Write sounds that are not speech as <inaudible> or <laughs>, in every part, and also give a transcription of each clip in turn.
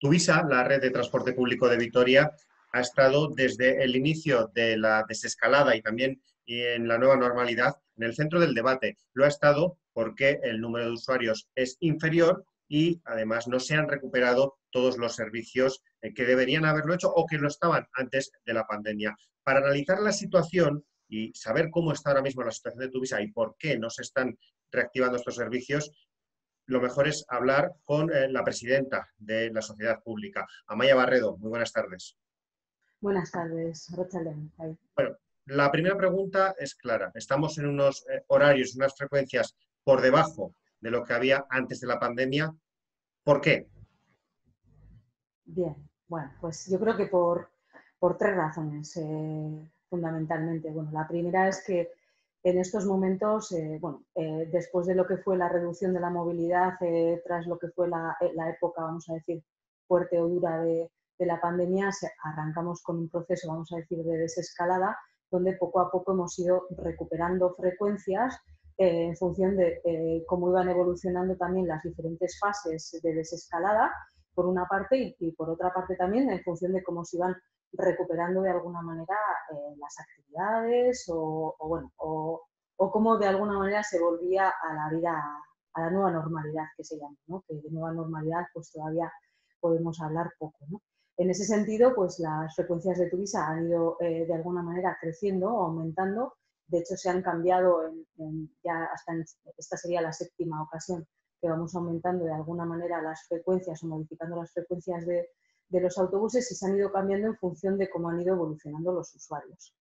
Tuvisa, la red de transporte público de Vitoria, ha estado desde el inicio de la desescalada y también en la nueva normalidad en el centro del debate. Lo ha estado porque el número de usuarios es inferior y además no se han recuperado todos los servicios eh, que deberían haberlo hecho o que lo estaban antes de la pandemia. Para analizar la situación y saber cómo está ahora mismo la situación de Tuvisa y por qué no se están reactivando estos servicios, lo mejor es hablar con eh, la presidenta de la sociedad pública, Amaya Barredo. Muy buenas tardes. Buenas tardes, Bueno, la primera pregunta es clara. Estamos en unos eh, horarios, unas frecuencias por debajo de lo que había antes de la pandemia. ¿Por qué? Bien, bueno, pues yo creo que por, tres razones, eh, fundamentalmente. Bueno, la primera es que en estos momentos, eh, bueno, eh, después de lo que fue la reducción de la movilidad, tras lo que fue la, época, vamos a decir, fuerte o dura de, la pandemia, arrancamos con un proceso, vamos a decir, de desescalada, donde poco a poco hemos ido recuperando frecuencias eh, en función de eh, cómo iban evolucionando también las diferentes fases de desescalada, por una parte, y, por otra parte también en función de cómo se iban recuperando de alguna manera eh, las actividades o, bueno, o, cómo de alguna manera se volvía a la vida, a la nueva normalidad que se llama, ¿no? que de nueva normalidad pues todavía podemos hablar poco. ¿no? En ese sentido, pues las frecuencias de Tuvisa han ido de alguna manera creciendo o aumentando de hecho, se han cambiado en, ya hasta esta sería la séptima ocasión que vamos aumentando de alguna manera las frecuencias o modificando las frecuencias de, los autobuses y se han ido cambiando en función de cómo han ido evolucionando los usuarios.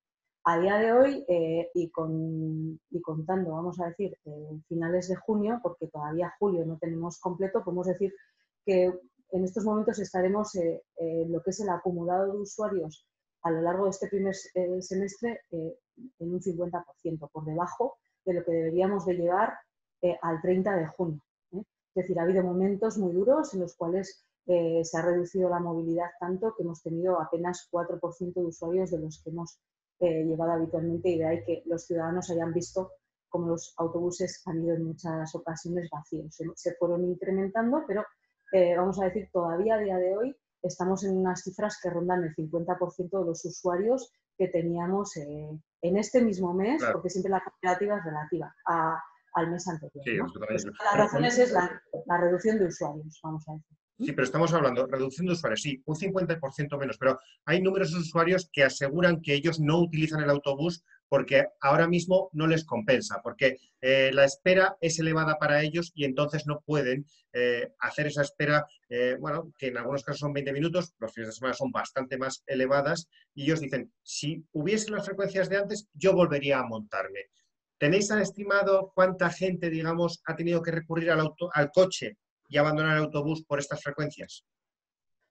A día de hoy eh, y, con, contando, vamos a decir, eh, finales de junio, porque todavía julio no tenemos completo, podemos decir que en estos momentos estaremos eh, en lo que es el acumulado de usuarios a lo largo de este primer eh, semestre eh, en un 50%, por debajo de lo que deberíamos de llevar eh, al 30 de junio. Es decir, ha habido momentos muy duros en los cuales se ha reducido la movilidad tanto que hemos tenido apenas 4% de usuarios de los que hemos llevado habitualmente y de ahí que los ciudadanos hayan visto cómo los autobuses han ido en muchas ocasiones vacíos. Se, se fueron incrementando, pero vamos a decir, todavía a día de hoy estamos en unas cifras que rondan el 50% de los usuarios que teníamos eh, en este mismo mes, porque siempre la comparativa es relativa al mes anterior. Sí, La razón es la, la reducción de usuarios, vamos a decir. Sí, pero estamos hablando, reducción de usuarios, sí, un 50% menos, pero hay numerosos usuarios que aseguran que ellos no utilizan el autobús porque ahora mismo no les compensa, porque eh, la espera es elevada para ellos y entonces no pueden eh, hacer esa espera, eh, bueno, que en algunos casos son 20 minutos, los fines de semana son bastante más elevadas, y ellos dicen, si hubiesen las frecuencias de antes, yo volvería a montarme. ¿Tenéis estimado cuánta gente, digamos, ha tenido que recurrir al, auto, al coche y abandonar el autobús por estas frecuencias?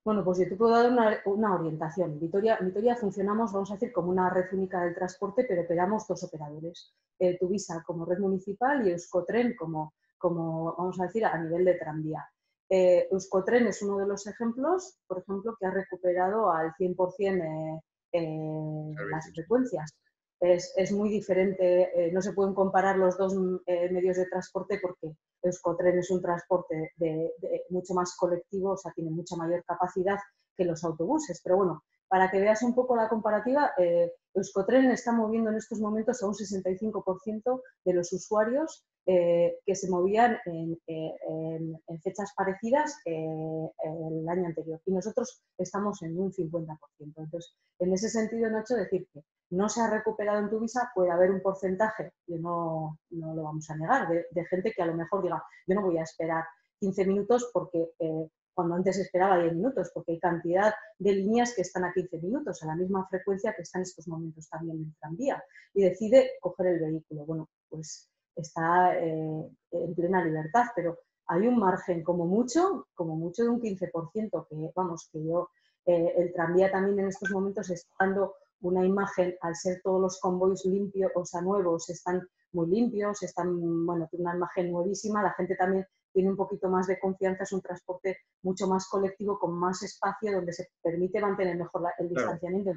Bueno, pues yo te puedo dar una, orientación. En Vitoria, Vitoria funcionamos, vamos a decir, como una red única del transporte, pero operamos dos operadores. Eh, Tuvisa como red municipal y Euskotren como, como, vamos a decir, a nivel de tranvía. Eh, Euskotren es uno de los ejemplos, por ejemplo, que ha recuperado al 100% eh, las frecuencias es, muy diferente, eh, no se pueden comparar los dos eh, medios de transporte porque Euskotren es un transporte de, mucho más colectivo, o sea, tiene mucha mayor capacidad que los autobuses. Pero bueno, para que veas un poco la comparativa, eh, Euskotren está moviendo en estos momentos a un 65% de los usuarios eh, que se movían en, fechas parecidas el año anterior. Y nosotros estamos en un 50%. Entonces, en ese sentido, Nacho, decir que no se ha recuperado en tu visa, puede haber un porcentaje, y no, no lo vamos a negar, de, gente que a lo mejor diga, yo no voy a esperar 15 minutos porque eh, cuando antes esperaba 10 minutos, porque hay cantidad de líneas que están a 15 minutos, a la misma frecuencia que está en estos momentos también en tranvía, y decide coger el vehículo. Bueno, pues está eh, en plena libertad, pero hay un margen como mucho, como mucho de un 15%, que vamos, que yo, eh, el tranvía también en estos momentos está dando una imagen, al ser todos los convoys limpios, o sea, nuevos, están muy limpios, están, bueno, tiene una imagen nuevísima, la gente también tiene un poquito más de confianza, es un transporte mucho más colectivo, con más espacio, donde se permite mantener mejor el distanciamiento.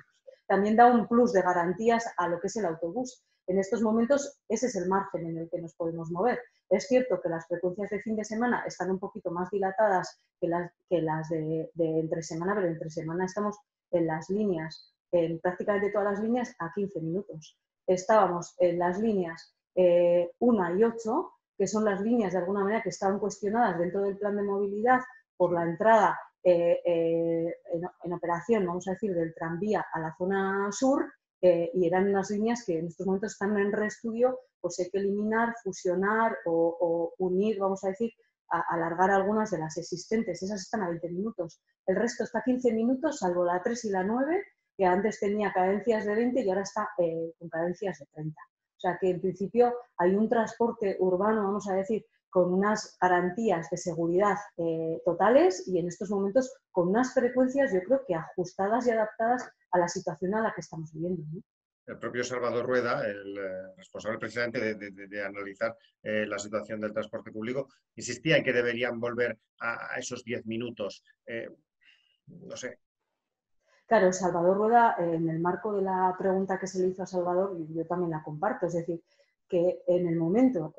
También da un plus de garantías a lo que es el autobús. En estos momentos ese es el margen en el que nos podemos mover. Es cierto que las frecuencias de fin de semana están un poquito más dilatadas que las, que las de, entre semana, pero entre semana estamos en las líneas, en prácticamente todas las líneas, a 15 minutos. Estábamos en las líneas 1 eh, y 8, que son las líneas de alguna manera que estaban cuestionadas dentro del plan de movilidad por la entrada eh, eh, en, operación, vamos a decir, del tranvía a la zona sur, y eran unas líneas que en estos momentos están en reestudio pues hay que eliminar, fusionar o, unir, vamos a decir, alargar algunas de las existentes. Esas están a 20 minutos. El resto está a 15 minutos, salvo la 3 y la 9, que antes tenía cadencias de 20 y ahora está eh, con cadencias de 30. O sea que en principio hay un transporte urbano, vamos a decir, con unas garantías de seguridad eh, totales y en estos momentos con unas frecuencias, yo creo que ajustadas y adaptadas a la situación a la que estamos viviendo el propio Salvador Rueda, el eh, responsable precisamente de, analizar eh, la situación del transporte público, insistía en que deberían volver a, esos 10 minutos. Eh, no sé. Claro, Salvador Rueda, en el marco de la pregunta que se le hizo a Salvador, yo también la comparto, es decir, que en el momento,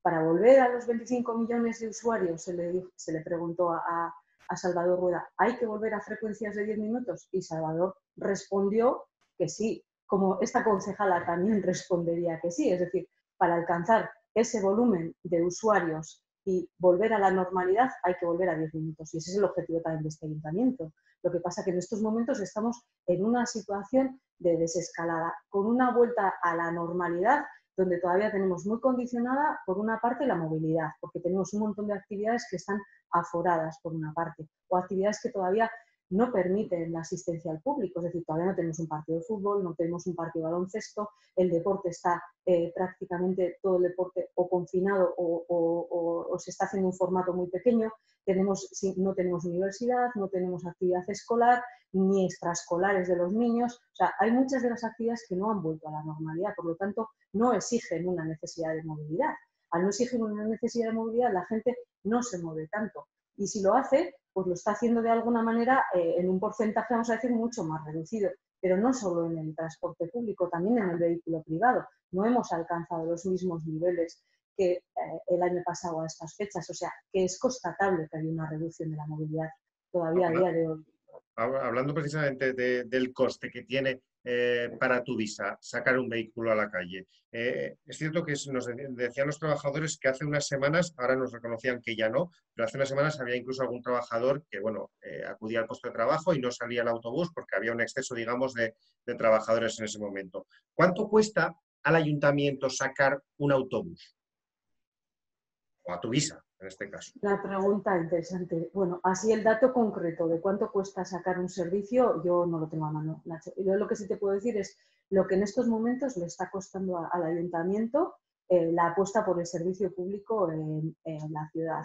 para volver a los 25 millones de usuarios, se le, se le preguntó a, a Salvador Rueda, ¿hay que volver a frecuencias de 10 minutos? Y Salvador respondió que sí, como esta concejala también respondería que sí, es decir, para alcanzar ese volumen de usuarios y volver a la normalidad hay que volver a 10 minutos y ese es el objetivo también de este ayuntamiento. Lo que pasa que en estos momentos estamos en una situación de desescalada, con una vuelta a la normalidad donde todavía tenemos muy condicionada, por una parte, la movilidad, porque tenemos un montón de actividades que están aforadas, por una parte, o actividades que todavía no permiten la asistencia al público. Es decir, todavía no tenemos un partido de fútbol, no tenemos un partido de baloncesto, el deporte está eh, prácticamente todo el deporte o confinado o, se está haciendo un formato muy pequeño. Tenemos, no tenemos universidad, no tenemos actividad escolar, ni extraescolares de los niños. O sea, hay muchas de las actividades que no han vuelto a la normalidad, por lo tanto, no exigen una necesidad de movilidad. Al no exigir una necesidad de movilidad, la gente no se mueve tanto. Y si lo hace, pues lo está haciendo de alguna manera eh, en un porcentaje, vamos a decir, mucho más reducido. Pero no solo en el transporte público, también en el vehículo privado. No hemos alcanzado los mismos niveles que eh, el año pasado a estas fechas. O sea, que es constatable que hay una reducción de la movilidad todavía a día de hoy. Hablando precisamente del coste que tiene eh, para tu visa, sacar un vehículo a la calle. Eh, es cierto que nos decían los trabajadores que hace unas semanas, ahora nos reconocían que ya no, pero hace unas semanas había incluso algún trabajador que, bueno, eh, acudía al puesto de trabajo y no salía al autobús porque había un exceso, digamos, de, de trabajadores en ese momento. ¿Cuánto cuesta al ayuntamiento sacar un autobús? O a tu visa en este caso. La pregunta interesante. Bueno, así el dato concreto de cuánto cuesta sacar un servicio, yo no lo tengo a mano, Nacho. Yo lo que sí te puedo decir es lo que en estos momentos le está costando al ayuntamiento eh, la apuesta por el servicio público en, la ciudad.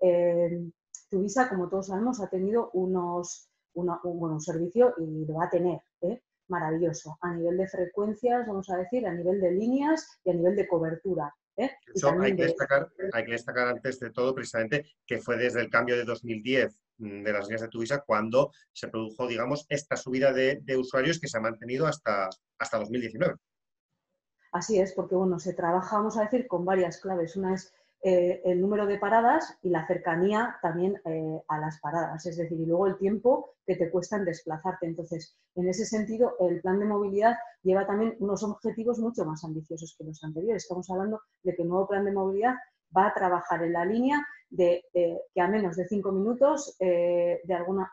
Eh, Tuvisa, como todos sabemos, ha tenido unos, un, un servicio y lo va a tener. ¿eh? maravilloso a nivel de frecuencias, vamos a decir, a nivel de líneas y a nivel de cobertura. ¿Eh? hay, que destacar, antes de todo precisamente que fue desde el cambio de 2010 mm, de las líneas de Tuvisa cuando se produjo, digamos, esta subida de, usuarios que se ha mantenido hasta, hasta 2019. Así es, porque bueno, se trabaja, vamos a decir, con varias claves. Una es eh, el número de paradas y la cercanía también eh, a las paradas, es decir, y luego el tiempo que te cuesta en desplazarte. Entonces, en ese sentido, el plan de movilidad lleva también unos objetivos mucho más ambiciosos que los anteriores. Estamos hablando de que el nuevo plan de movilidad va a trabajar en la línea de que a menos de cinco minutos eh, de alguna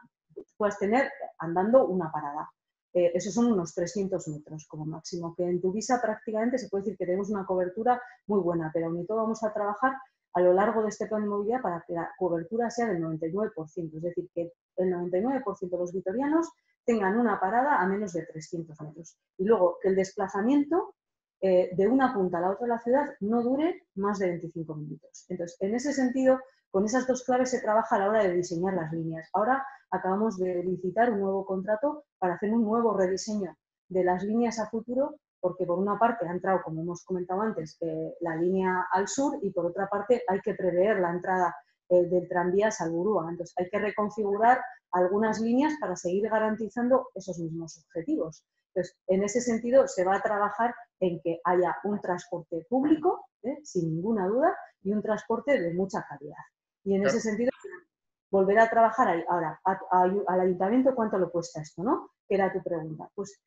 puedas tener andando una parada. Eh, esos son unos 300 metros como máximo, que en tu visa prácticamente se puede decir que tenemos una cobertura muy buena, pero y todo vamos a trabajar a lo largo de este plan de movilidad para que la cobertura sea del 99%, es decir, que el 99% de los vitorianos tengan una parada a menos de 300 metros. Y luego que el desplazamiento eh, de una punta a la otra de la ciudad no dure más de 25 minutos. Entonces, en ese sentido, con esas dos claves se trabaja a la hora de diseñar las líneas. Ahora acabamos de licitar un nuevo contrato para hacer un nuevo rediseño de las líneas a futuro, porque por una parte ha entrado, como hemos comentado antes, la línea al sur y por otra parte hay que prever la entrada eh, del tranvía a Salburúa. Entonces hay que reconfigurar algunas líneas para seguir garantizando esos mismos objetivos. Entonces, en ese sentido, se va a trabajar en que haya un transporte público, ¿eh? sin ninguna duda, y un transporte de mucha calidad. Y en ese sentido, volver a trabajar ahí. Ahora, al ayuntamiento, ¿cuánto le cuesta esto? ¿no? Que era tu pregunta. Pues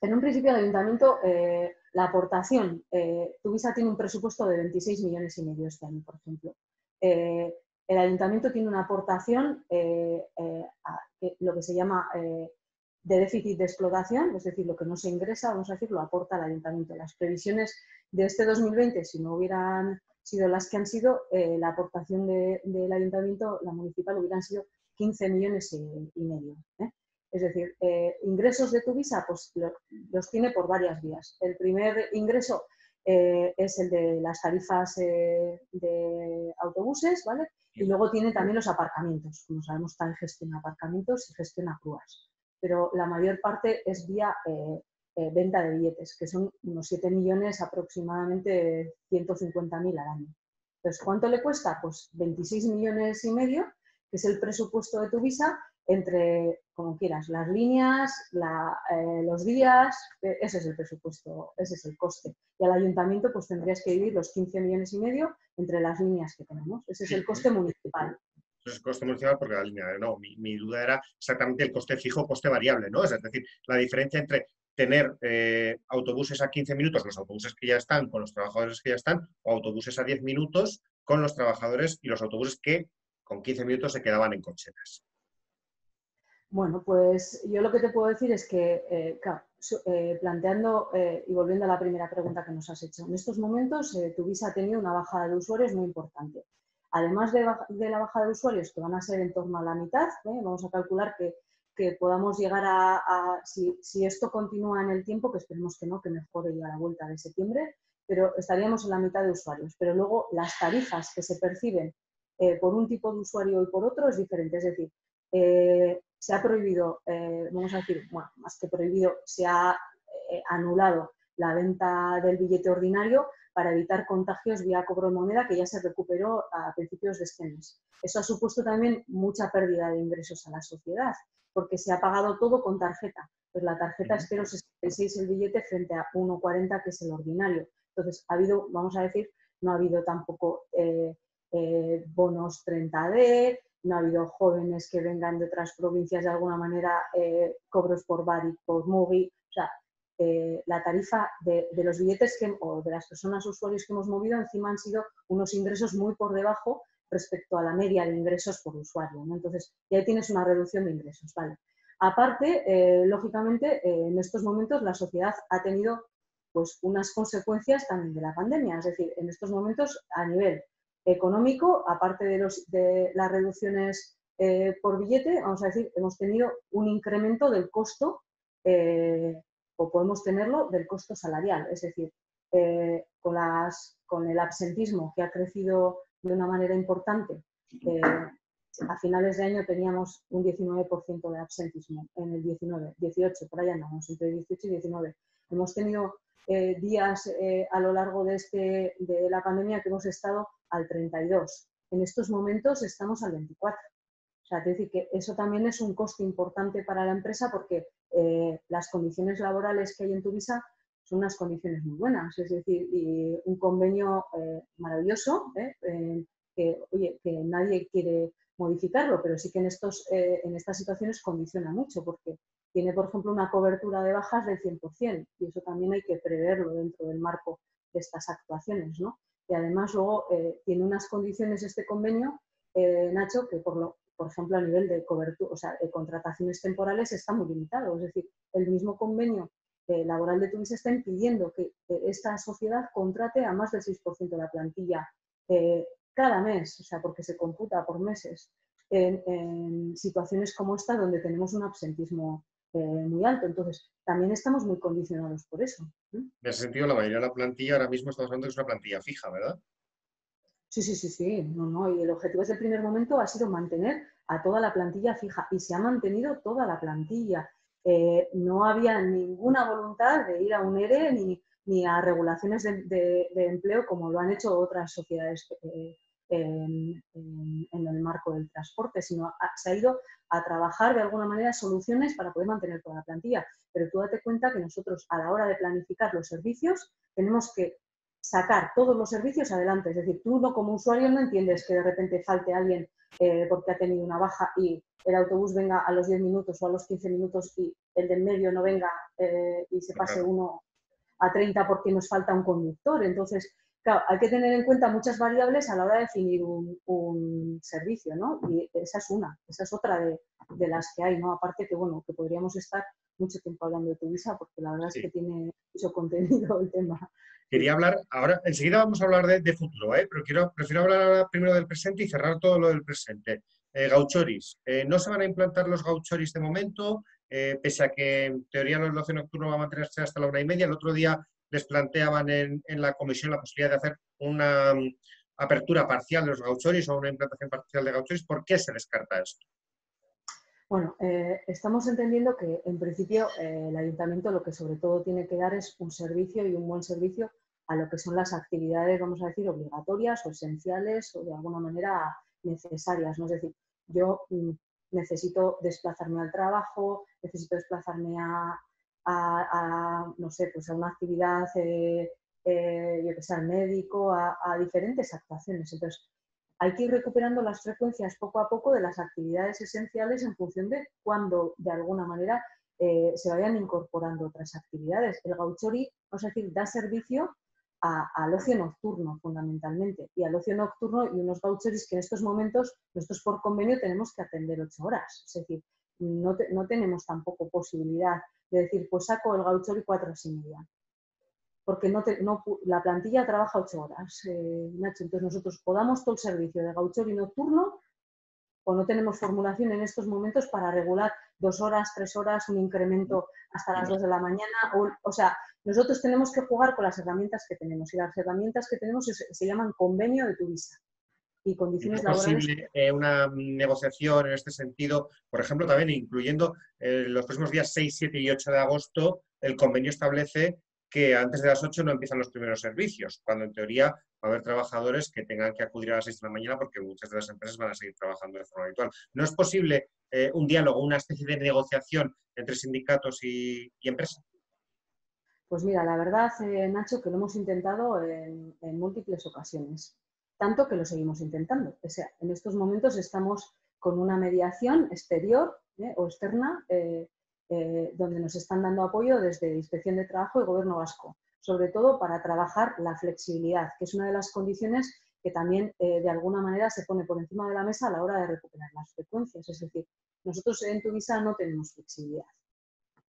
en un principio el ayuntamiento, eh, la aportación, eh, Tuvisa tiene un presupuesto de 26 millones y medio este año, por ejemplo. Eh, el ayuntamiento tiene una aportación, lo que se llama de déficit de explotación, es decir, lo que no se ingresa, vamos a decir, lo aporta el ayuntamiento. Las previsiones de este 2020, si no hubieran sido las que han sido, la aportación del ayuntamiento, la municipal, hubieran sido 15 millones y, medio. Es decir, eh, ingresos de tu visa, pues los tiene por varias vías. El primer ingreso eh, es el de las tarifas eh, de autobuses, ¿vale? Y luego tiene también los aparcamientos. Como sabemos, también gestiona aparcamientos y gestiona grúas. Pero la mayor parte es vía venta de billetes, que son unos 7 millones aproximadamente 150.000 al año. Entonces, ¿cuánto le cuesta? Pues 26 millones y medio, que es el presupuesto de tu visa, entre, como quieras, las líneas, eh, los días, eh, ese es el presupuesto, ese es el coste. Y al ayuntamiento pues tendrías que dividir los 15 millones y medio entre las líneas que tenemos. Ese es el coste municipal. Ese es el coste municipal porque la línea, no, mi, duda era exactamente el coste fijo, coste variable, ¿no? Es decir, la diferencia entre tener eh, autobuses a 15 minutos, los autobuses que ya están con los trabajadores que ya están, o autobuses a 10 minutos con los trabajadores y los autobuses que con 15 minutos se quedaban en cocheras. Bueno, pues yo lo que te puedo decir es que, eh, eh, planteando y volviendo a la primera pregunta que nos has hecho, en estos momentos tu visa ha tenido una bajada de usuarios muy importante. Además de, la bajada de usuarios, que van a ser en torno a la mitad, vamos a calcular que, podamos llegar a, si, esto continúa en el tiempo, que esperemos que no, que mejore ya la vuelta de septiembre, pero estaríamos en la mitad de usuarios. Pero luego las tarifas que se perciben por un tipo de usuario y por otro es diferente. Es decir, se ha prohibido, eh, vamos a decir, bueno, más que prohibido, se ha eh, anulado la venta del billete ordinario para evitar contagios vía cobro de moneda que ya se recuperó a principios de este mes. Eso ha supuesto también mucha pérdida de ingresos a la sociedad, porque se ha pagado todo con tarjeta. Pues la tarjeta es 0,66 el billete frente a 1,40 que es el ordinario. Entonces, ha habido, vamos a decir, no ha habido tampoco eh, bonos 30D, no ha habido jóvenes que vengan de otras provincias de alguna manera, eh, cobros por bari, por movie. O sea, eh, la tarifa de, los billetes que, o de las personas usuarios que hemos movido encima han sido unos ingresos muy por debajo respecto a la media de ingresos por usuario. Entonces, ya tienes una reducción de ingresos. ¿vale? Aparte, eh, lógicamente, en estos momentos la sociedad ha tenido pues, unas consecuencias también de la pandemia. Es decir, en estos momentos, a nivel económico, aparte de, los, de las reducciones eh, por billete, vamos a decir, hemos tenido un incremento del costo, eh, o podemos tenerlo, del costo salarial. Es decir, eh, con, las, con el absentismo que ha crecido de una manera importante, a finales de año teníamos un 19% de absentismo, en el 19, 18, por allá andamos, entre 18 y 19. Hemos tenido días a lo largo de, este, de la pandemia que hemos estado al 32. En estos momentos estamos al 24. O sea, es decir, que eso también es un coste importante para la empresa porque eh, las condiciones laborales que hay en tu visa son unas condiciones muy buenas. Es decir, un convenio eh, maravilloso, ¿eh? que, oye, que nadie quiere modificarlo, pero sí que en, estos, en estas situaciones condiciona mucho porque tiene, por ejemplo, una cobertura de bajas del 100% y eso también hay que preverlo dentro del marco de estas actuaciones, ¿no? y además luego tiene unas condiciones este convenio, Nacho, que por, lo, por ejemplo a nivel de cobertura, o sea, de contrataciones temporales está muy limitado. Es decir, el mismo convenio eh, laboral de Tuvis está impidiendo que esta sociedad contrate a más del 6% de la plantilla cada mes, o sea, porque se computa por meses. en situaciones como esta, donde tenemos un absentismo muy alto. Entonces, también estamos muy condicionados por eso. En ese sentido, la mayoría de la plantilla ahora mismo estamos hablando de es una plantilla fija, ¿verdad? Sí, sí, sí, sí. No, no. Y el objetivo desde el primer momento ha sido mantener a toda la plantilla fija y se ha mantenido toda la plantilla. Eh, no había ninguna voluntad de ir a un ERE ni, a regulaciones de, empleo como lo han hecho otras sociedades eh, en, el marco del transporte, sino se ha ido a trabajar de alguna manera soluciones para poder mantener toda la plantilla. Pero tú date cuenta que nosotros a la hora de planificar los servicios tenemos que sacar todos los servicios adelante. Es decir, tú no como usuario no entiendes que de repente falte alguien eh, porque ha tenido una baja y el autobús venga a los 10 minutos o a los 15 minutos y el del medio no venga eh, y se pase uno a 30 porque nos falta un conductor. Entonces, claro, hay que tener en cuenta muchas variables a la hora de definir un, servicio, ¿no? Y esa es una, esa es otra de, las que hay, ¿no? Aparte que, bueno, que podríamos estar mucho tiempo hablando de tu visa porque la verdad es que tiene mucho contenido el tema. Quería hablar, ahora, enseguida vamos a hablar de, futuro, ¿eh? pero quiero, prefiero hablar primero del presente y cerrar todo lo del presente. Eh, gauchoris, eh, ¿no se van a implantar los gauchoris de momento? Eh, pese a que en teoría el ocio nocturno va a mantenerse hasta la una y media, el otro día les planteaban en, la comisión la posibilidad de hacer una mm, apertura parcial de los gauchoris o una implantación parcial de gauchoris. ¿Por qué se descarta esto? Bueno, eh, estamos entendiendo que en principio eh, el ayuntamiento lo que sobre todo tiene que dar es un servicio y un buen servicio a lo que son las actividades, vamos a decir, obligatorias o esenciales o de alguna manera necesarias. ¿no? Es decir, yo mm, necesito desplazarme al trabajo, necesito desplazarme a, no sé, pues a una actividad, eh, eh, yo que sé, al médico, a, diferentes actuaciones. Entonces, hay que ir recuperando las frecuencias poco a poco de las actividades esenciales en función de cuando, de alguna manera, eh, se vayan incorporando otras actividades. El gauchori, vamos a decir, da servicio al ocio nocturno fundamentalmente y al ocio nocturno y unos vouchers que en estos momentos nosotros por convenio tenemos que atender ocho horas. Es decir, no, no tenemos tampoco posibilidad de decir, pues saco el gauchori cuatro y media. Porque no, no la plantilla trabaja ocho horas, eh, Nacho. Entonces nosotros podamos todo el servicio de gauchori nocturno o no tenemos formulación en estos momentos para regular dos horas, tres horas, un incremento hasta las dos de la mañana. O, o sea, nosotros tenemos que jugar con las herramientas que tenemos y las herramientas que tenemos se, llaman convenio de tu visa y condiciones ¿Es posible eh, una negociación en este sentido, por ejemplo, también incluyendo eh, los próximos días 6, 7 y 8 de agosto, el convenio establece que antes de las 8 no empiezan los primeros servicios, cuando en teoría va a haber trabajadores que tengan que acudir a las 6 de la mañana porque muchas de las empresas van a seguir trabajando de forma habitual. ¿No es posible eh, un diálogo, una especie de negociación entre sindicatos y, empresas? Pues mira, la verdad, eh, Nacho, que lo hemos intentado en, múltiples ocasiones, tanto que lo seguimos intentando. O sea, en estos momentos estamos con una mediación exterior eh, o externa donde nos están dando apoyo desde Inspección de Trabajo y Gobierno Vasco, sobre todo para trabajar la flexibilidad, que es una de las condiciones que también eh, de alguna manera se pone por encima de la mesa a la hora de recuperar las frecuencias. Es decir, nosotros en Tuvisa no tenemos flexibilidad.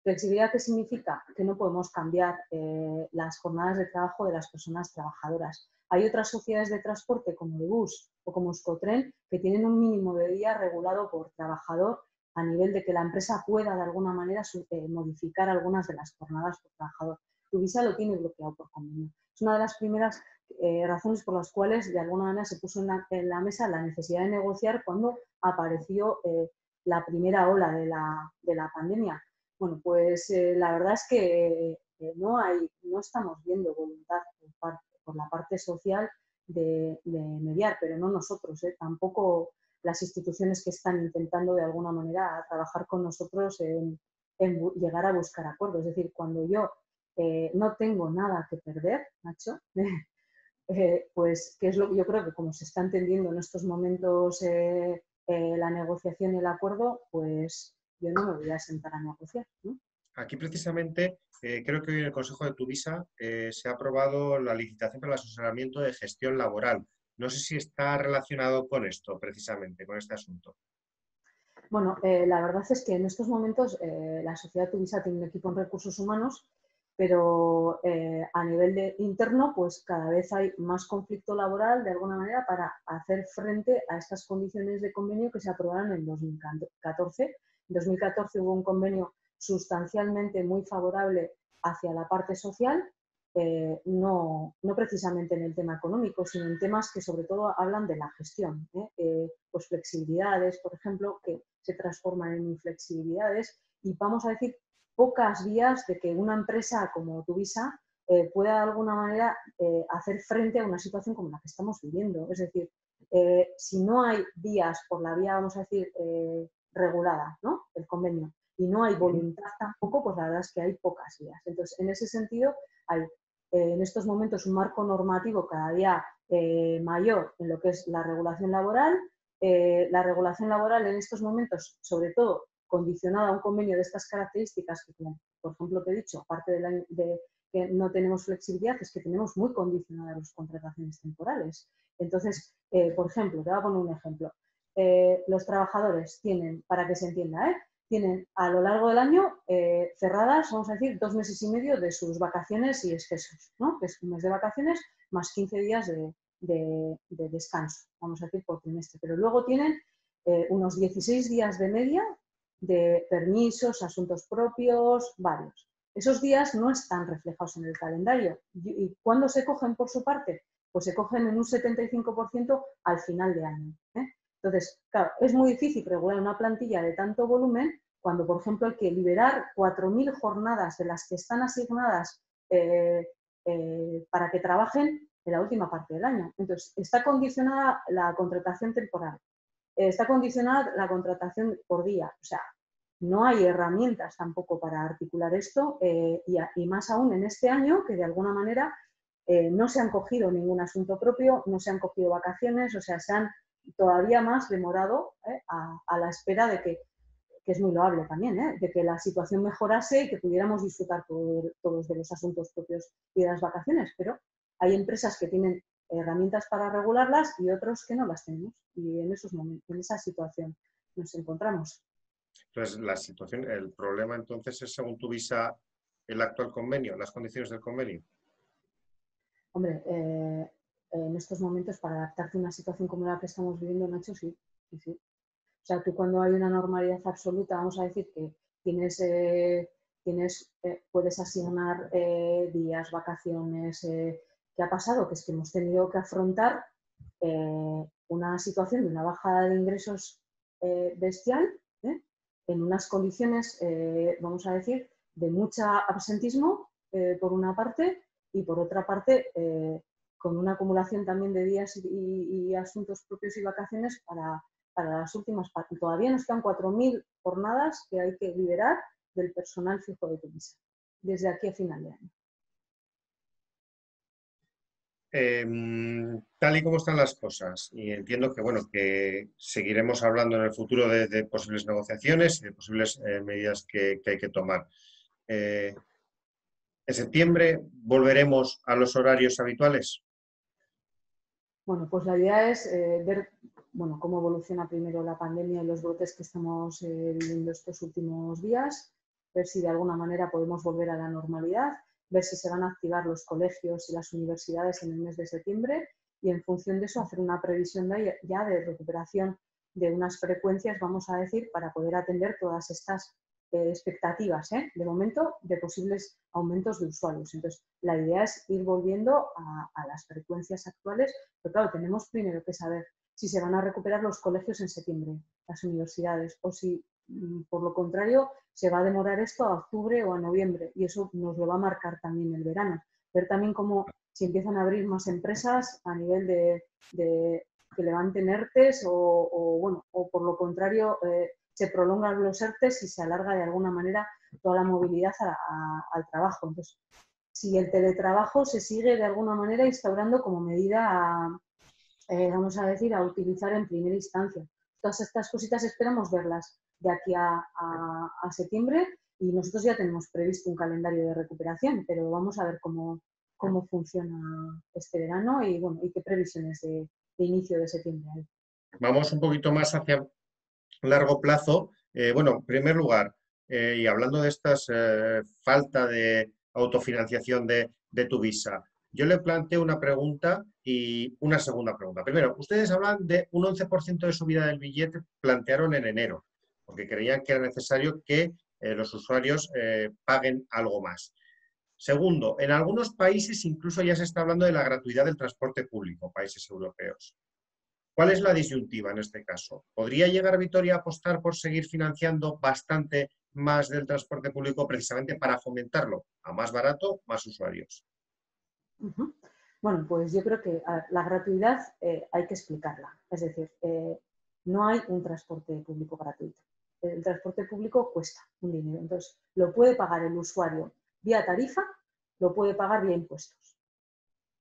¿Flexibilidad qué significa? Que no podemos cambiar eh, las jornadas de trabajo de las personas trabajadoras. Hay otras sociedades de transporte como de bus o como Euskotren que tienen un mínimo de día regulado por trabajador a nivel de que la empresa pueda de alguna manera eh, modificar algunas de las jornadas por trabajador. Tu visa lo tiene bloqueado por convenio. Es una de las primeras eh, razones por las cuales de alguna manera se puso en la, mesa la necesidad de negociar cuando apareció eh, la primera ola de la, pandemia. Bueno, pues la verdad es que no, hay, no estamos viendo voluntad por, la parte social de, mediar, pero no nosotros, tampoco las instituciones que están intentando de alguna manera trabajar con nosotros en, llegar a buscar acuerdos. Es decir, cuando yo eh, no tengo nada que perder, Nacho, <laughs> eh, pues que es lo que yo creo que como se está entendiendo en estos momentos eh, la negociación y el acuerdo, pues yo no me voy a sentar a negociar. Aquí precisamente creo que hoy en el Consejo de Tuvisa se ha aprobado la licitación para el asesoramiento de gestión laboral. No sé si está relacionado con esto, precisamente, con este asunto. Bueno, eh, la verdad es que en estos momentos eh, la sociedad Tuvisa tiene un equipo en recursos humanos, pero eh, a nivel de interno, pues cada vez hay más conflicto laboral de alguna manera para hacer frente a estas condiciones de convenio que se aprobaron en 2014. En 2014 hubo un convenio sustancialmente muy favorable hacia la parte social eh, no, no, precisamente en el tema económico, sino en temas que sobre todo hablan de la gestión. ¿eh? Eh, pues flexibilidades, por ejemplo, que se transforman en inflexibilidades y vamos a decir pocas vías de que una empresa como Tuvisa pueda de alguna manera hacer frente a una situación como la que estamos viviendo. Es decir, si no hay vías por la vía, vamos a decir, regulada, ¿no? El convenio, y no hay voluntad tampoco, pues la verdad es que hay pocas vías. Entonces, en ese sentido, hay en estos momentos un marco normativo cada día mayor en lo que es la regulación laboral. la regulación laboral en estos momentos, sobre todo, condicionada a un convenio de estas características, que por ejemplo te he dicho, aparte de, que no tenemos flexibilidad, es que tenemos muy condicionadas las contrataciones temporales. Entonces, eh, por ejemplo, te voy a poner un ejemplo. Eh, los trabajadores tienen, para que se entienda, ¿eh? Tienen a lo largo del año cerradas, vamos a decir, dos meses y medio de sus vacaciones y excesos, ¿no? que es un mes de vacaciones más 15 días de, de descanso, vamos a decir, por trimestre. Pero luego tienen unos 16 días de media de permisos, asuntos propios, varios. Esos días no están reflejados en el calendario. ¿Y cuándo se cogen por su parte? Pues se cogen en un 75% al final de año. ¿eh? Entonces, claro, es muy difícil regular una plantilla de tanto volumen cuando, por ejemplo, hay que liberar 4.000 jornadas de las que están asignadas eh, eh, para que trabajen en la última parte del año. Entonces, está condicionada la contratación temporal está condicionada la contratación por día. O sea, no hay herramientas tampoco para articular esto eh, y, más aún en este año que de alguna manera eh, no se han cogido ningún asunto propio, no se han cogido vacaciones, o sea, se han todavía más demorado eh, a, la espera de que, que es muy loable también, de que la situación mejorase y que pudiéramos disfrutar todos de los asuntos propios y de las vacaciones. Pero hay empresas que tienen herramientas para regularlas y otros que no las tenemos. Y en esos momentos, en esa situación nos encontramos. Entonces, la situación, el problema entonces es, según tu visa, el actual convenio, las condiciones del convenio. Hombre, eh, en estos momentos, para adaptarte a una situación como la que estamos viviendo, Nacho, sí, sí, O sea, tú cuando hay una normalidad absoluta, vamos a decir que tienes, eh, tienes eh, puedes asignar días, vacaciones, ¿Qué ha pasado? Que es que hemos tenido que afrontar eh, una situación de una bajada de ingresos eh, bestial ¿eh? en unas condiciones, vamos a decir, de mucha absentismo, por una parte, y por otra parte, con una acumulación también de días y, asuntos propios y vacaciones para, para las últimas partes. Todavía nos quedan 4.000 jornadas que hay que liberar del personal fijo de Tunisia, desde aquí a final de año. Em, tal y como están las cosas, y entiendo que bueno, que seguiremos hablando en el futuro de, posibles negociaciones y de posibles eh, medidas que, hay que tomar. Eh, ¿En septiembre volveremos a los horarios habituales? Bueno, pues la idea es eh, ver bueno, cómo evoluciona primero la pandemia y los brotes que estamos viviendo estos últimos días, ver si de alguna manera podemos volver a la normalidad ver si se van a activar los colegios y las universidades en el mes de septiembre y en función de eso hacer una previsión ya de recuperación de unas frecuencias, vamos a decir, para poder atender todas estas expectativas, ¿eh? de momento, de posibles aumentos de usuarios. Entonces, la idea es ir volviendo a, a las frecuencias actuales, pero claro, tenemos primero que saber si se van a recuperar los colegios en septiembre, las universidades, o si Mm, por lo contrario, se va a demorar esto a octubre o a noviembre y eso nos lo va a marcar también el verano. Ver también cómo si empiezan a abrir más empresas a nivel de, que levanten ERTES o, bueno, o por lo contrario eh, se prolongan los ERTES y se alarga de alguna manera toda la movilidad al trabajo. Entonces, si el teletrabajo se sigue de alguna manera instaurando como medida, eh, vamos a decir, a utilizar en primera instancia. Todas estas cositas esperamos verlas de aquí a, septiembre y nosotros ya tenemos previsto un calendario de recuperación, pero vamos a ver cómo, cómo funciona este verano y, bueno, y qué previsiones de, inicio de septiembre hay. Vamos un poquito más hacia largo plazo. Eh, bueno, en primer lugar, eh, y hablando de esta eh, falta de autofinanciación de, de tu visa, yo le planteo una pregunta y una segunda pregunta. Primero, ustedes hablan de un 11% de subida del billete, plantearon en enero porque creían que era necesario que eh, los usuarios paguen algo más. Segundo, en algunos países incluso ya se está hablando de la gratuidad del transporte público, países europeos. ¿Cuál es la disyuntiva en este caso? ¿Podría llegar Vitoria a apostar por seguir financiando bastante más del transporte público precisamente para fomentarlo a más barato, más usuarios? Bueno, pues yo creo que la gratuidad eh, hay que explicarla. Es decir, eh, no hay un transporte público gratuito. El transporte público cuesta un dinero. Entonces, lo puede pagar el usuario vía tarifa, lo puede pagar vía impuestos.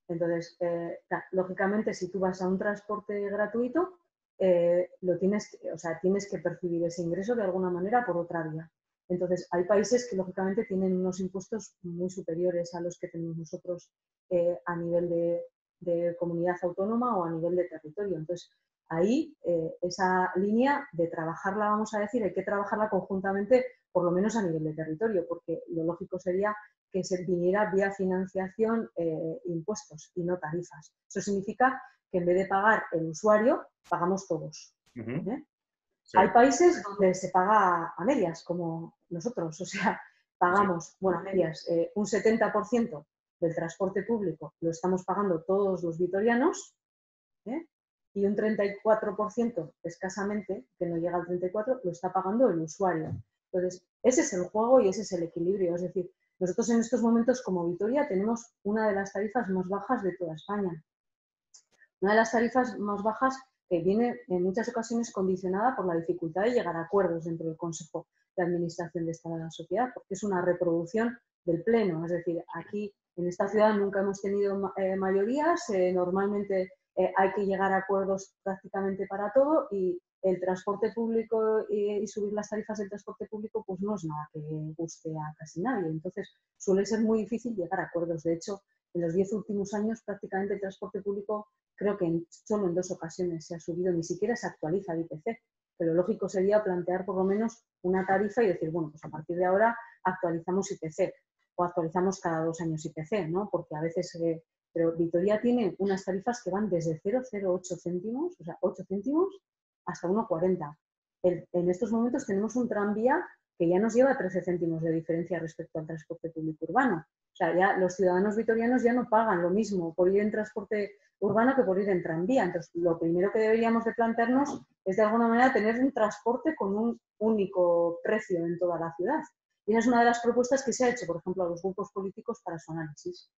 Entonces, eh, lógicamente, si tú vas a un transporte gratuito, eh, lo tienes, o sea, tienes que percibir ese ingreso de alguna manera por otra vía. Entonces, hay países que lógicamente tienen unos impuestos muy superiores a los que tenemos nosotros eh, a nivel de, comunidad autónoma o a nivel de territorio. Entonces, ahí esa línea de trabajarla, vamos a decir, hay que trabajarla conjuntamente, por lo menos a nivel de territorio, porque lo lógico sería que se viniera vía financiación eh, impuestos y no tarifas. Eso significa que en vez de pagar el usuario, pagamos todos. Hay países donde se paga a medias, como nosotros, <laughs> o sea, pagamos, bueno, a medias, eh, un 70% del transporte público lo estamos pagando todos los vitorianos ¿eh? y un 34% escasamente, que no llega al 34%, lo está pagando el usuario. Entonces, ese es el juego y ese es el equilibrio. Es decir, nosotros en estos momentos como Vitoria tenemos una de las tarifas más bajas de toda España. Una de las tarifas más bajas que viene en muchas ocasiones condicionada por la dificultad de llegar a acuerdos dentro del Consejo de Administración de esta sociedad, porque es una reproducción del Pleno. Es decir, aquí en esta ciudad nunca hemos tenido eh, mayorías, eh, normalmente eh, hay que llegar a acuerdos prácticamente para todo y el transporte público y, subir las tarifas del transporte público pues no es nada que guste a casi nadie. Entonces suele ser muy difícil llegar a acuerdos. De hecho, en los diez últimos años prácticamente el transporte público creo que solo en dos ocasiones se ha subido, ni siquiera se actualiza el IPC. Pero lógico sería plantear por lo menos una tarifa y decir, bueno, pues a partir de ahora actualizamos IPC o actualizamos cada dos años IPC, ¿no? Porque a veces, eh, pero Vitoria tiene unas tarifas que van desde 0,08 céntimos, o sea, 8 céntimos, hasta 1,40. En estos momentos tenemos un tranvía que ya nos lleva 13 céntimos de diferencia respecto al transporte público urbano. O sea, ya los ciudadanos vitorianos ya no pagan lo mismo por ir en transporte urbano que por ir en tranvía. Entonces, lo primero que deberíamos de plantearnos es de alguna manera tener un transporte con un único precio en toda la ciudad. Y esa es una de las propuestas que se ha hecho, por ejemplo, a los grupos políticos para su análisis.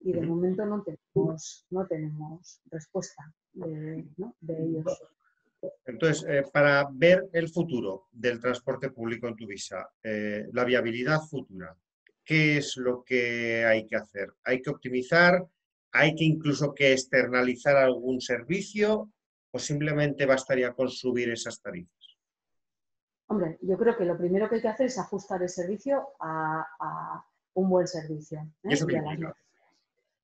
Y de momento no tenemos, no tenemos respuesta de, ellos. Entonces, eh, para ver el futuro del transporte público en Tuvisa, eh, la viabilidad futura, ¿qué es lo que hay que hacer? ¿Hay que optimizar? ¿Hay que incluso que externalizar algún servicio? ¿O simplemente bastaría con subir esas tarifas? Hombre, yo creo que lo primero que hay que hacer es ajustar el servicio a, un buen servicio. ¿eh?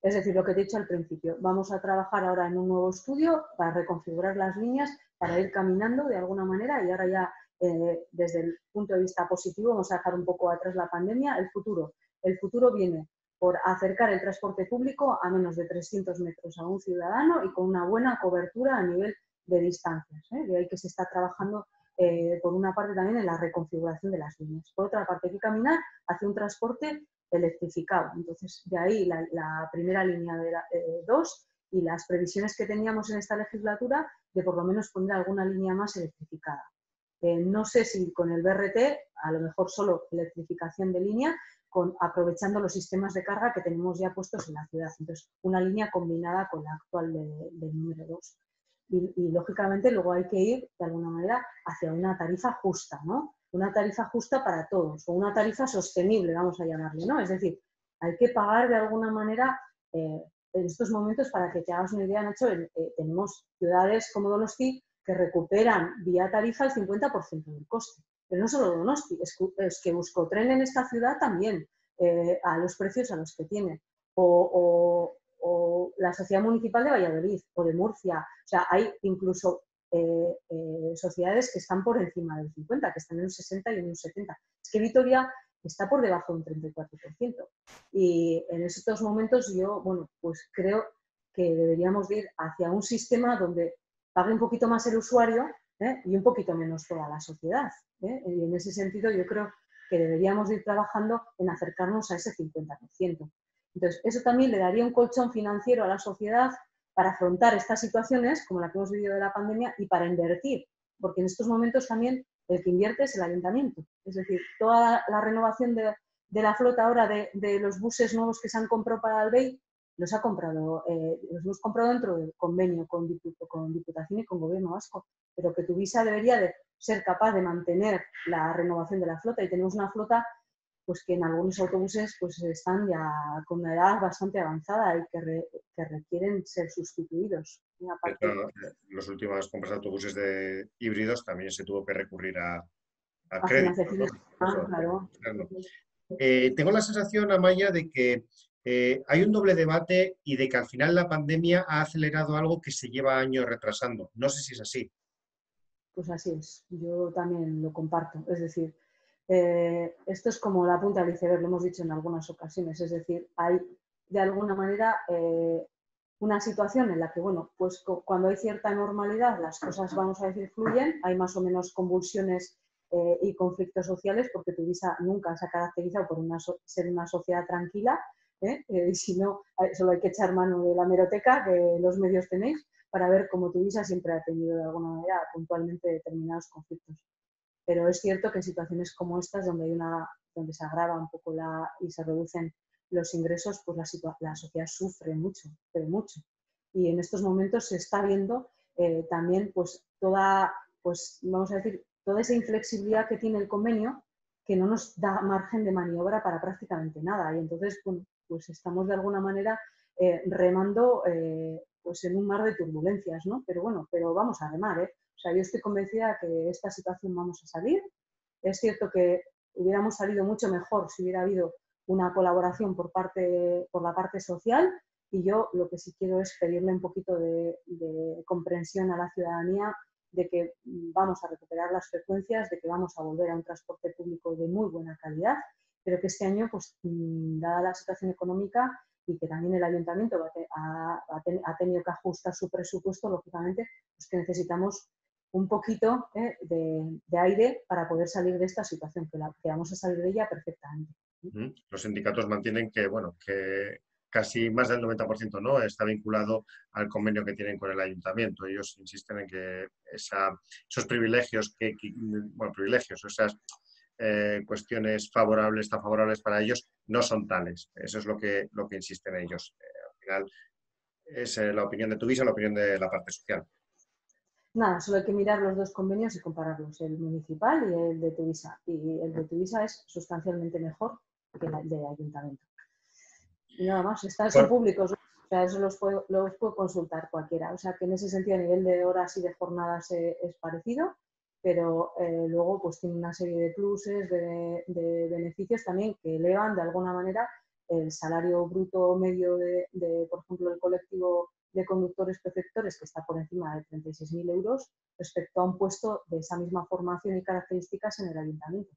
Es decir, lo que te he dicho al principio, vamos a trabajar ahora en un nuevo estudio para reconfigurar las líneas, para ir caminando de alguna manera y ahora ya eh, desde el punto de vista positivo vamos a dejar un poco atrás la pandemia, el futuro. El futuro viene por acercar el transporte público a menos de 300 metros a un ciudadano y con una buena cobertura a nivel de distancias. ¿eh? De ahí que se está trabajando eh, por una parte también en la reconfiguración de las líneas. Por otra parte, hay que caminar hacia un transporte electrificado. Entonces, de ahí la, primera línea de eh, dos y las previsiones que teníamos en esta legislatura de por lo menos poner alguna línea más electrificada. Eh, no sé si con el BRT, a lo mejor solo electrificación de línea, con, aprovechando los sistemas de carga que tenemos ya puestos en la ciudad. Entonces, una línea combinada con la actual del número 2 y, lógicamente luego hay que ir de alguna manera hacia una tarifa justa, ¿no? Una tarifa justa para todos o una tarifa sostenible, vamos a llamarle, ¿no? Es decir, hay que pagar de alguna manera eh, en estos momentos, para que te hagas una idea, Nacho, eh, tenemos ciudades como Donosti que recuperan vía tarifa el 50% del coste. Pero no solo Donosti, es, es que tren en esta ciudad también, eh, a los precios a los que tiene. o la Sociedad Municipal de Valladolid o de Murcia. O sea, hay incluso eh, eh, sociedades que están por encima del 50, que están en un 60 y en un 70. Es que Vitoria está por debajo de un 34%. Y en estos momentos yo, bueno, pues creo que deberíamos ir hacia un sistema donde pague un poquito más el usuario ¿eh? y un poquito menos toda la sociedad. Y en ese sentido yo creo que deberíamos ir trabajando en acercarnos a ese 50%. Entonces, eso también le daría un colchón financiero a la sociedad para afrontar estas situaciones, como la que hemos vivido de la pandemia, y para invertir, porque en estos momentos también el que invierte es el ayuntamiento. Es decir, toda la renovación de, la flota ahora de, los buses nuevos que se han comprado para el BEI los ha comprado, eh, los hemos comprado dentro del convenio con, con Diputación y con Gobierno Vasco, pero que tu visa debería de ser capaz de mantener la renovación de la flota y tenemos una flota pues que en algunos autobuses pues están ya con una edad bastante avanzada y que, requieren ser sustituidos. En los últimos compras de autobuses de híbridos también se tuvo que recurrir a, crédito. Ah, eh, tengo la sensación, Amaya, de que eh, hay un doble debate y de que al final la pandemia ha acelerado algo que se lleva años retrasando. No sé si es así. Pues así es, yo también lo comparto. Es decir, eh, esto es como la punta del iceberg, lo hemos dicho en algunas ocasiones. Es decir, hay de alguna manera una situación en la que, bueno, pues cuando hay cierta normalidad, las cosas, vamos a decir, fluyen, hay más o menos convulsiones eh, y conflictos sociales, porque tu visa nunca se ha caracterizado por ser una sociedad tranquila, ¿eh? Eh, y si no, solo hay que echar mano de la meroteca que los medios tenéis para ver cómo tu visa siempre ha tenido de alguna manera puntualmente determinados conflictos. Pero es cierto que en situaciones como estas, donde, hay una, donde se agrava un poco la, y se reducen los ingresos, pues la, la sociedad sufre mucho, pero mucho. Y en estos momentos se está viendo también pues toda, pues vamos a decir, toda esa inflexibilidad que tiene el convenio que no nos da margen de maniobra para prácticamente nada. Y entonces, pues estamos de alguna manera eh, remando eh, pues en un mar de turbulencias, ¿no? Pero bueno, pero vamos a remar, ¿eh? O sea, yo estoy convencida que esta situación vamos a salir. Es cierto que hubiéramos salido mucho mejor si hubiera habido una colaboración por, parte, por la parte social y yo lo que sí quiero es pedirle un poquito de comprensión a la ciudadanía de que vamos a recuperar las frecuencias, de que vamos a volver a un transporte público de muy buena calidad, pero que este año, pues, mm, dada la situación económica y que también el ayuntamiento ha, tenido que ajustar su presupuesto, lógicamente, pues que necesitamos un poquito eh, de, aire para poder salir de esta situación, que, que vamos a salir de ella perfectamente. Los sindicatos mantienen que, bueno, que casi más del 90% ¿no? está vinculado al convenio que tienen con el ayuntamiento. Ellos insisten en que esos privilegios, que, bueno, privilegios, esas eh, cuestiones favorables, tan favorables para ellos, no son tales. Eso es lo que, lo que insisten ellos. Eh, al final es eh, la opinión de Tuvisa, la opinión de la parte social. Nada, solo hay que mirar los dos convenios y compararlos, el municipal y el de Tuvisa. Y el de Tuvisa es sustancialmente mejor que el del ayuntamiento y nada más, están, son públicos, o sea, eso los puede, los puede consultar cualquiera. O sea, que en ese sentido, a nivel de horas y de jornadas eh, es parecido, pero eh, luego pues tiene una serie de pluses, de, beneficios también que elevan de alguna manera el salario bruto medio de, por ejemplo, el colectivo de conductores preceptores, que está por encima de 36.000 euros, respecto a un puesto de esa misma formación y características en el ayuntamiento.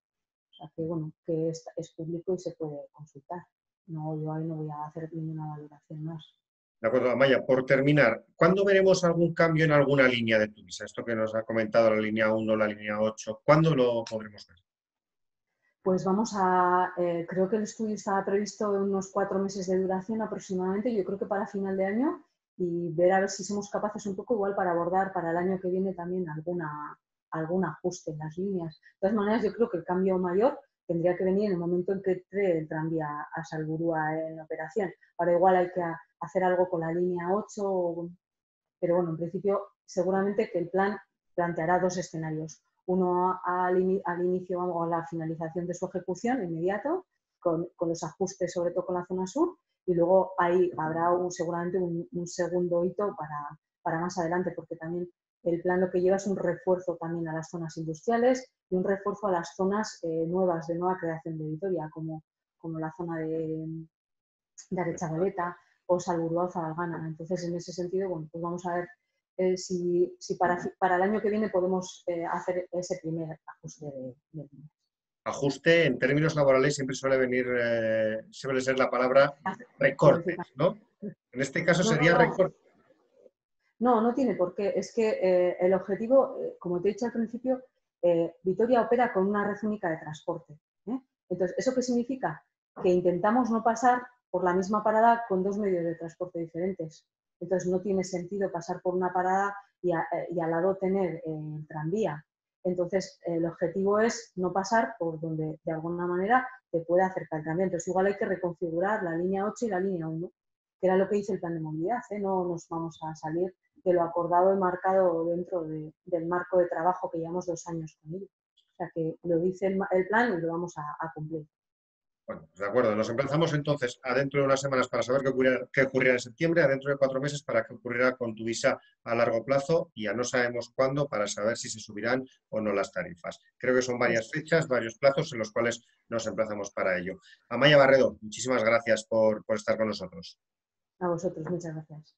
O sea, que bueno, que es público y se puede consultar no, yo ahí no voy a hacer ninguna valoración más. De acuerdo, Amaya, por terminar, ¿cuándo veremos algún cambio en alguna línea de tu visa? Esto que nos ha comentado la línea 1, la línea 8, ¿cuándo lo podremos ver? Pues vamos a, eh, creo que el estudio estaba previsto en unos cuatro meses de duración aproximadamente, yo creo que para final de año, y ver a ver si somos capaces un poco igual para abordar para el año que viene también alguna, algún ajuste en las líneas. De todas maneras, yo creo que el cambio mayor tendría que venir en el momento en que entre el tranvía a Salburúa en operación. Ahora igual hay que hacer algo con la línea 8, pero bueno, en principio seguramente que el plan planteará dos escenarios. Uno al, inicio o a la finalización de su ejecución inmediato, con, los ajustes sobre todo con la zona sur, y luego ahí habrá seguramente un, segundo hito para, para más adelante, porque también el plan lo que lleva es un refuerzo también a las zonas industriales y un refuerzo a las zonas eh, nuevas de nueva creación de Vitoria, como, como la zona de, de Arechavaleta o Salburúa o Zabalgana. Entonces, en ese sentido, bueno, pues vamos a ver eh, si, si para, para, el año que viene podemos eh, hacer ese primer ajuste de, de, Ajuste en términos laborales siempre suele venir, suele ser la palabra recortes, ¿no? En este caso sería recorte no, no tiene por qué. Es que eh, el objetivo, eh, como te he dicho al principio, eh, Vitoria opera con una red única de transporte. Entonces, ¿eso qué significa? Que intentamos no pasar por la misma parada con dos medios de transporte diferentes. Entonces, no tiene sentido pasar por una parada y, al lado tener el tranvía. Entonces, el objetivo es no pasar por donde de alguna manera te puede acercar el. Entonces, igual hay que reconfigurar la línea 8 y la línea 1 que era lo que dice el plan de movilidad. ¿eh? No nos vamos a salir de lo acordado y marcado dentro del marco de trabajo que llevamos dos años con ello. O sea que lo dice el, plan y lo vamos a cumplir. Bueno, de acuerdo. Nos emplazamos entonces adentro de unas semanas para saber qué ocurrirá, qué ocurrirá, en septiembre, adentro de cuatro meses para qué ocurrirá con tu visa a largo plazo y ya no sabemos cuándo para saber si se subirán o no las tarifas. Creo que son varias fechas, varios plazos en los cuales nos emplazamos para ello. Amaya Barredo, muchísimas gracias por, por estar con nosotros. A vosotros, muchas gracias.